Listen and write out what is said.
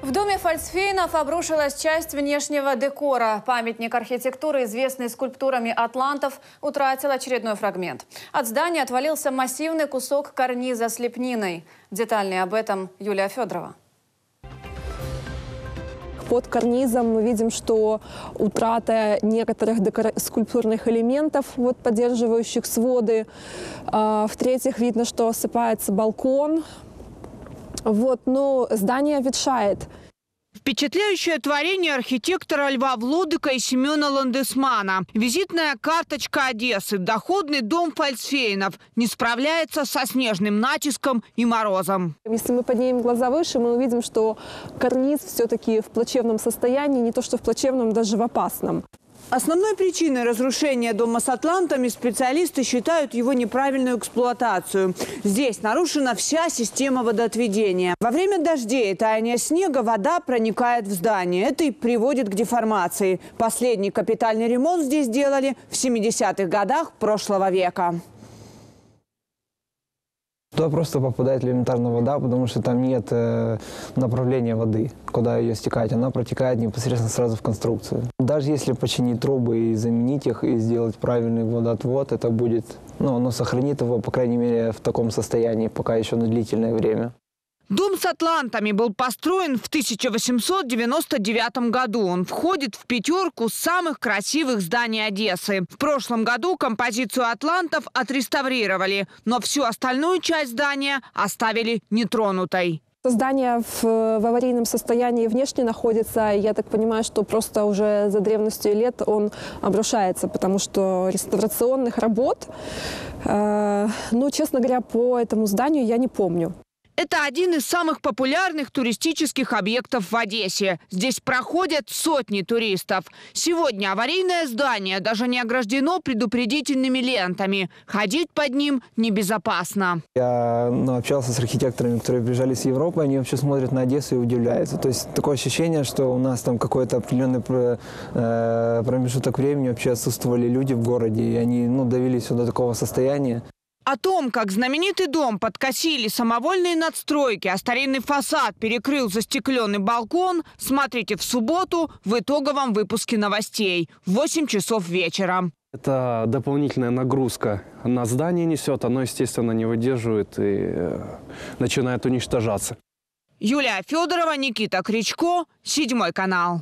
В доме Фальцфейнов обрушилась часть внешнего декора. Памятник архитектуры, известный скульптурами атлантов, утратил очередной фрагмент. От здания отвалился массивный кусок карниза с лепниной. Детальнее об этом Юлия Федорова. Под карнизом мы видим, что утрата некоторых скульптурных элементов, вот, поддерживающих своды. А, В-третьих, видно, что осыпается балкон. Вот, но здание ветшает. Впечатляющее творение архитектора Льва Влодыка и Семена Ландесмана. Визитная карточка Одессы, доходный дом Фальцфейнов не справляется со снежным натиском и морозом. Если мы поднимем глаза выше, мы увидим, что карниз все-таки в плачевном состоянии, не то что в плачевном, даже в опасном. Основной причиной разрушения дома с атлантами специалисты считают его неправильную эксплуатацию. Здесь нарушена вся система водоотведения. Во время дождей и таяния снега вода проникает в здание. Это и приводит к деформации. Последний капитальный ремонт здесь делали в 70-х годах прошлого века. Туда просто попадает элементарно вода, потому что там нет э, направления воды, куда ее стекать. Она протекает непосредственно сразу в конструкцию. Даже если починить трубы и заменить их, и сделать правильный водоотвод, это будет, ну, оно сохранит его, по крайней мере, в таком состоянии, пока еще на длительное время. Дом с атлантами был построен в 1899 году. Он входит в пятерку самых красивых зданий Одессы. В прошлом году композицию атлантов отреставрировали, но всю остальную часть здания оставили нетронутой. Здание в, в аварийном состоянии внешне находится. Я так понимаю, что просто уже за древностью лет он обрушается, потому что реставрационных работ, э, ну, честно говоря, по этому зданию я не помню. Это один из самых популярных туристических объектов в Одессе. Здесь проходят сотни туристов. Сегодня аварийное здание даже не ограждено предупредительными лентами. Ходить под ним небезопасно. Я ну, общался с архитекторами, которые приезжали с Европы, они вообще смотрят на Одессу и удивляются. То есть такое ощущение, что у нас там какой-то определенный э, промежуток времени вообще отсутствовали люди в городе, и они ну, довели до такого состояния. О том, как знаменитый дом подкосили самовольные надстройки, а старинный фасад перекрыл застекленный балкон, смотрите в субботу в итоговом выпуске новостей в 8 часов вечера. Это дополнительная нагрузка на здание несет, оно, естественно, не выдерживает и э, начинает уничтожаться. Юлия Федорова, Никита Кричко, Седьмой канал.